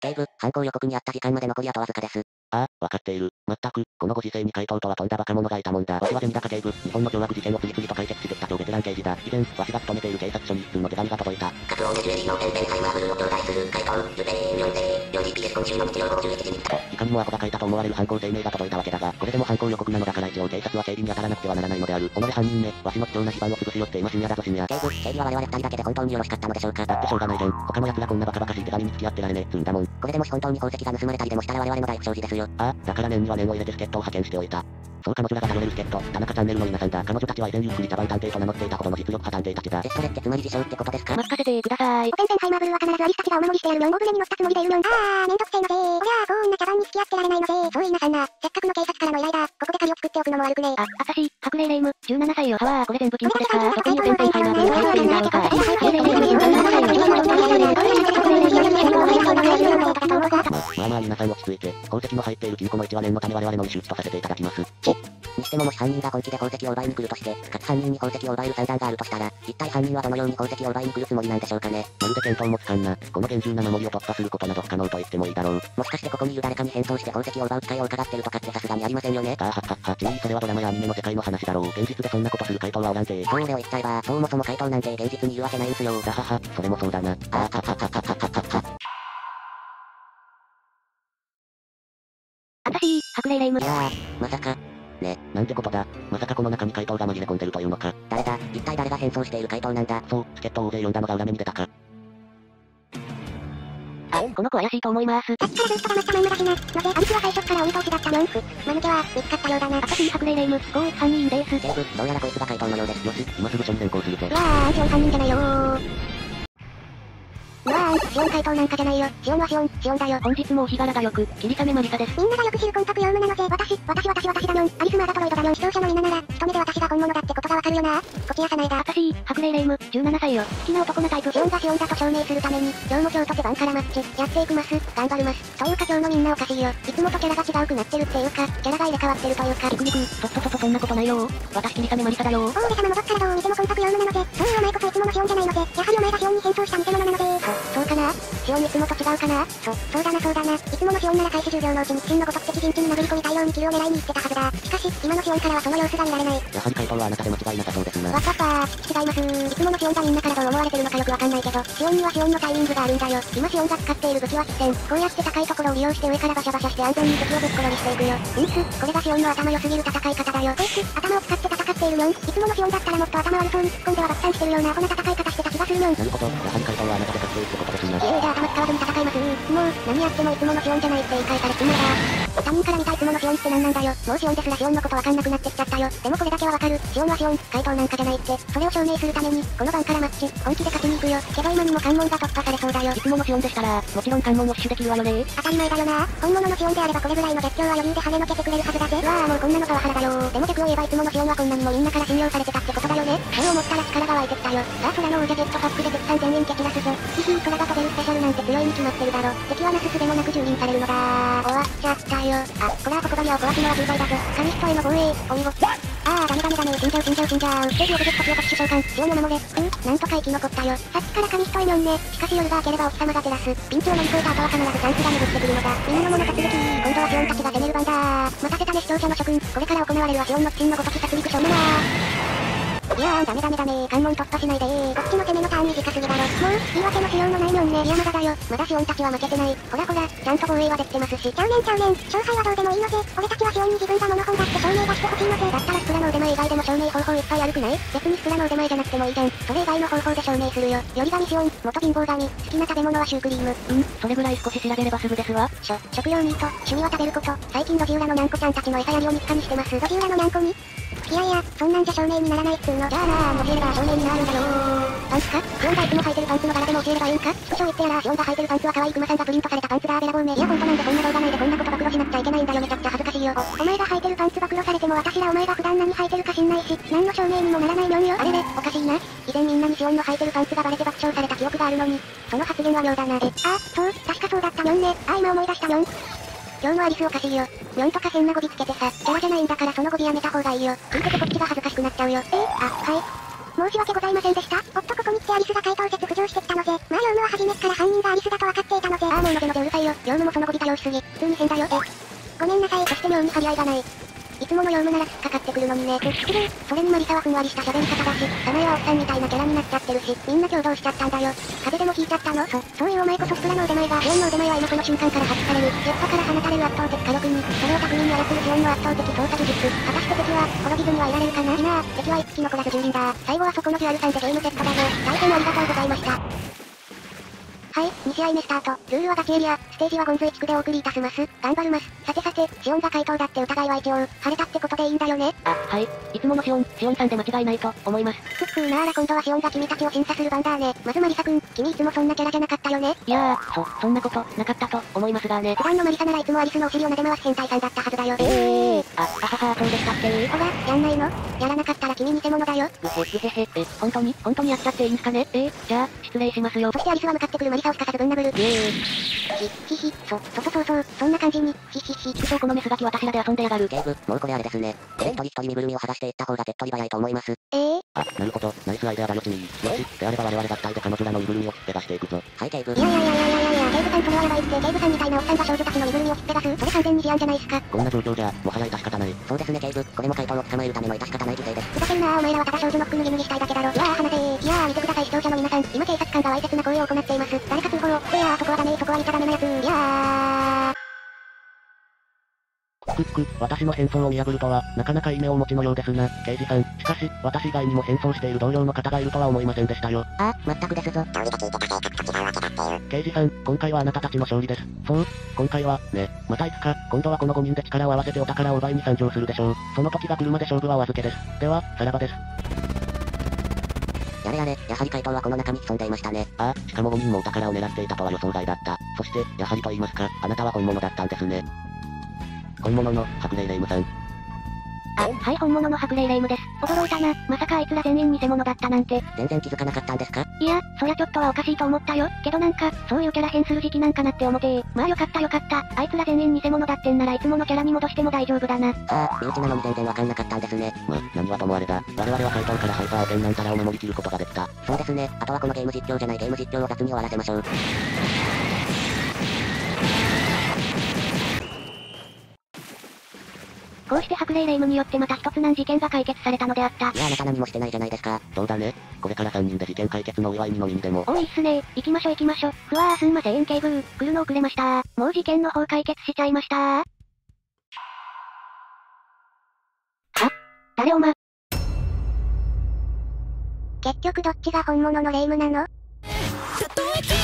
警部、犯行予告にあった時間まで残りあとわずかです。ああ、わかっている。まったく、このご時世に怪盗とはとんだバカ者がいたもんだ。わしは銭高警部、日本の凶悪事件を次々と解決してきた超ベテラン刑事だ。以前、わしが勤めている警察署に一通の手紙が届いた。カツオメジュエリのペンペンサイマーフルを頂戴する怪盗、ルペーン4世、両 GPS 今週の日曜午後11時に。いかにもアホが書いたと思われる犯行声明が届いたわけだが、これでも犯行予告なのだから一応警察は警備に当たらなくてはならないのである。己犯人め、わしの貴重な非番を潰すよって今深夜だぞ深夜。警部、警備は我々二人だけで本当によろしかったのでしょうかだってしょうがないぜん。他の奴らこんなバカバカしい手紙に付き合ってられねえっつうんだもん。これでもし本当に宝石が盗まれたりでもしたら我々の大不祥事ですよ。ああ、だから念には念を入れて助っ人を派遣しておいた。そう彼女らが頼れる助っ人、田中チャンネルの皆さんだ。彼女たちは以前ゆっくり茶番探偵と名乗っていたほどの実力派探偵たちだ。え、それってつまり自称ってことですか？任せてください。オペンペンハイマーブルーは必ずアリスたちがお守りしてやるのん。大船に乗ったつもりでいるのん。あー、めんどくせえのぜー。おりゃー、こんな茶番に付き合ってられないのぜー。そう言いなさんな。せっかくの警察からの依頼だ。ここで鍵を作っておくのも悪くねえ。あ、あたし、白霊霊夢、17歳よ。はわー、これ全部金庫ですか特にペンペンハイマーブルーハイスピンダーとか。さん落ち着いて、宝石の入っている金庫の1は念のため我々のみ周知とさせていただきます。にしてももし犯人が本気で宝石を奪いに来るとして、かつ犯人に宝石を奪える算段があるとしたら、一体犯人はどのように宝石を奪いに来るつもりなんでしょうかね。まるで見当もつかんな。この厳重な守りを突破することなど不可能と言ってもいいだろう。もしかしてここにいる誰かに変装して宝石を奪う機会を伺ってるとかってさすがにありませんよね。あははは、ちいそれはドラマやアニメの世界の話だろう。現実でそんなことする怪盗はおらんぜ。そう俺を言っちゃえば、そもそも怪盗なんて現実にいるわけないんすよ。だはは、それもそうだな。あはははは。白霊霊夢い。やー、まさか、なんてことだ。まさかこの中に怪盗が紛れ込んでるというのか。誰だ、一体誰が変装している怪盗なんだ？そう、助っ人を大勢呼んだのが裏目に出たか。あ、この子怪しいと思います。さっきからずっと黙ったまんまだしな。ので、あいつは最初っから鬼通しだったのん。ふ、間抜けは、見つかったようだな。あたし、白霊霊夢、強越犯人です。警部、どうやらこいつが怪盗のようです。よし、今すぐ署に連行するぞう。わー、シオン犯人じゃないよー。シオン怪盗なんかじゃないよ。シオンはシオン、シオンだよ。本日もお日柄が良く、霧雨マリサです。みんながよく知るコンパクヨウムなのぜ。私、私、私、私だにょん。アリスマーダトロイドだにょん。視聴者のみんななら、一目で私が本物だってことがわかるよな。こちやさないだあ。たし、白霊霊夢、17歳よ。好きな男のタイプ。シオンがシオンだと証明するために、今日も今日と手番からマッチ、やっていくます。頑張るます。というか今日のみんなおかしいよ。いつもとキャラが違うくなってるっていうか、キャラが入れ替わってるというか。ピクニク、とっとととそんなことないよ。私霧雨マリサだよ。大上様戻ったらどう？見てもコンパクヨウムなのぜ。そういうお前こそいつものシオンじゃないのぜ。やはりお前がシオンに変装した偽物なのぜ。そ、そうかな？シオンいつもと違うかな？そ、そうだなそうだな。いつものシオンなら開始10秒のうちに真のごとく敵陣地に殴り込み大量にキルを狙いに行ってたはずだ。しかし、今のシオンからはその様子が見られない。やはり怪盗はあなたで間違いなさそうですなわ。かったー。違いますー。いつものシオンがみんなからどう思われてるのかよくわかんないけど、シオンにはシオンのタイミングがあるんだよ。今シオンが使っている武器は必戦。こうやって高いところを利用して上からバシャバシャして安全に敵をぶっ転にしていくよ。うんす、これがシオンの頭良すぎる戦い方だよ。こいつ、頭を使って戦っているのん。いつものシオンだったらもっと頭悪そうに突っ込んでは爆散してるようなアホな戦い方してた気がするの。ん。なるほど、やはり怪盗はあなたで確定ってことですな。ええじゃあ頭使わずに戦い。ますもう、何やってもいつものシオンじゃないって言い返されてもだ他人から見たいつものシオンって何なんだよ。もうシオンですらシオンのことわかんなくなってきちゃったよ。でもこれだけはわかる。シオンはシオン、怪盗なんかじゃないって。それを証明するために、この番からマッチ、本気で勝ちに行くよ。けど今にも関門が突破されそうだよ。いつものシオンでしたら、もちろん関門を死守できるわよね。当たり前だよな。本物のシオンであればこれぐらいの絶叫は余裕で跳ねのけてくれるはずだぜ。うわあもうこんなのパワハラだよ。でも逆を言えばいつものシオンはこんなにもみんなから信用されてたってことだよね。そう思ったら力が湧いてきたよ。さあ空の王者ジェットパックで絶賛全員蹴散らすぞ。ヒヒー空が飛べるスペシャルなんて強いに決まってるだろ。敵はなすすべもなく蹂躙されるのだ終わっちゃったよ。あ、これはここばりを壊すのは重罪だぞ。紙一重の防衛、お見事。ああ、ダメダメダメ、死んじゃう死んじゃう死んじゃう。ステージオブジェクト強突首相官、シオンを守れ。ふん、なんとか生き残ったよ。さっきから紙一重にょんね。しかし夜が明ければお日様が照らす。ピンチを乗り越えた後は必ずチャンスが巡ってくるのだ。みんなのもの突撃。今度はシオンたちが攻める番だ待たせたね視聴者の諸君。これから行われるはシオンの真のごとき殺戮書ないやー、ダメダメダメ関門突破しないでー。こっちの攻めのターン短すぎだろ。もう、言い訳のしようもないのんね。いやまだだよ。まだシオンたちは負けてない。ほらほら、ちゃんと防衛はできてますし。ちゃうねんちゃうねん。勝敗はどうでもいいのぜ。俺たちはシオンに自分がモノ本だって証明がしてほしいのぜ。だったらスプラの腕前以外でも証明方法いっぱいあるくない？別にスプラの腕前じゃなくてもいいじゃん。それ以外の方法で証明するよ。より神シオン、元貧乏神、好きな食べ物はシュークリーム。うん、それぐらい少し調べればすぐですわ。しょ、食用ミート、趣味は食べること。最近路地裏のニャンコちゃんたちの餌やりを日課にしてます。路地裏のニャンコに？いやいや、そんなんじゃ証明にならないっつうの。じゃあなあ、教えれば証明になるんだよパンツかシオンがいつも履いてるパンツの柄でも教えればいいんかスクショ言ってやら、シオンが履いてるパンツは可愛いクマさんがプリントされたパンツだベラボーメ。いや、ほんとなんでこんな動画内でこんなこと暴露しなくちゃいけないんだよ。めちゃくちゃ恥ずかしいよ。お、前が履いてるパンツ暴露されても私らお前が普段何履いてるか知んないし、何の証明にもならないのんよ。あれれ、おかしいな。以前みんなにシオンの履いてるパンツがバレて爆笑された記憶があるのに、その発言は妙だな。え、あ、そう、確かそうだったにょんね。あ、今思い出したにょん。今日のアリスおかしいよ。にょんとか変な語尾つけてさ、キャラじゃないんだからその語尾やめた方がいいよ。聞いててこっちが恥ずかしくなっちゃうよ。えー、あ、はい。申し訳ございませんでした。おっとここに来てアリスが回答説浮上してきたので、まあヨウムは初めっから犯人がアリスだと分かっていたので、ああもうのでのでうるさいよ。ヨウムもその後ビタ用しすぎ。普通に変だよ。え。ごめんなさい。そして妙に張り合いがない。いつものヨウムなら突っかかってくるのにね。くっ失礼。それにマリサはふんわりした喋り方だし、サナエはおっさんみたいなキャラになっちゃってるし、みんな共同しちゃったんだよ。風邪でもひいちゃったの？そ、そういうお前こそスプラの腕前が、シオンの腕前は今この瞬間から発揮される。ジェットから放たれる圧倒的火力に、それを巧みに操るシオンの圧倒的操作技術。果たして敵は、滅びずにはいられるかないいな敵は一匹残らず蹂躙だ。最後はそこのデュアルさんでゲームセットだぜ。大変ありがとうございました。はい、2試合目スタート。ルールはガチエリア、ステージはゴンズイ地区でお送りいたします。頑張ります。さてさて、シオンが回答だって疑いは一応、晴れたってことでいいんだよね？あ、はい。いつものシオン、シオンさんで間違いないと思います。ふっふーなーら今度はシオンが君たちを審査する番だね。まずマリサくん、君いつもそんなキャラじゃなかったよね？いやー、そ、そんなこと、なかったと思いますがね。普段のマリサならいつもアリスのお尻を撫で回す変態さんだったはずだよ。ええー、あ、あははそうでしたっけほら、やんないの？やらなかったら君偽物だよ。ぐへぐへへ、え、本当に、本当にやっちゃっていいんすかね？えー、じゃあ、失礼しますよそ。してアリスは向かってくるマリサをすかさずぶん殴る。イエーイ。ひ、ひひ、そ、そそそうそう、そんな感じに、ひひひ。副長このメスガキ私らで遊んでやがる。警部、もうこれあれですね。で、一人一人身ぐるみを剥がしていった方が手っ取り早いと思います。えー、あ、なるほど。ナイスアイデアだよ、チミー。よし、であれば我々合体で彼女らの身ぐるみを引っぺがしていくぞ。はい、警部い。やいやいやいやいやいや、警部さんそれはやばいって、警部さんみたいなおっさんが少女たちの身ぐるみを引っぺがす。それ完全に事案じゃないっすか。こんな状況じゃ、もはや致し方ない。そうですね、警部。これも怪盗を捕まえるための致し方ない犠牲です。ふざけんなお前らはただ少女の服脱ぎ脱ぎしたいだけだろ。うわー話せー。いやー見てください視聴者の皆さん。今警察官がわいせつな行為を行っています。誰か通報を。いやーそこはダメそこは言っちゃダメなやつ。いやー。くっく、私の変装を見破るとは、なかなかいい目をお持ちのようですな、刑事さん。しかし、私以外にも変装している同僚の方がいるとは思いませんでしたよ。あ、全くですぞ。刑事さん、今回はあなたたちの勝利です。そう今回は、ね、またいつか、今度はこの5人で力を合わせてお宝を奪いに参上するでしょう。その時が来るまで勝負はお預けです。では、さらばです。やれやれ、やはり怪盗はこの中に潜んでいましたね。ああ、しかも5人もお宝を狙っていたとは予想外だった。そして、やはりと言いますか、あなたは本物だったんですね。本物の、白霊霊夢さん。あ、はい、本物の白霊霊夢です。驚いたな。まさかあいつら全員偽物だったなんて。全然気づかなかったんですか？いや、そりゃちょっとはおかしいと思ったよ。けどなんか、そういうキャラ変する時期なんかなって思てまあよかったよかった。あいつら全員偽物だってんならいつものキャラに戻しても大丈夫だな。ああ、身内なのに全然わかんなかったんですね。まあ、何はともあれだ。我々は怪盗からハイパーオペンなんたらを守りきることができた。そうですね。あとはこのゲーム実況じゃないゲーム実況を雑に終わらせましょう。こうして白霊霊夢によってまた一つ難事件が解決されたのであった。いやあなた何もしてないじゃないですか。そうだね？これから3人で事件解決のお祝いに飲みにでも。おいいっすね行きましょ行きましょ。ふわーすんません警部。来るの遅れましたもう事件の方解決しちゃいましたは誰おま。結局どっちが本物の霊夢なの？たとえ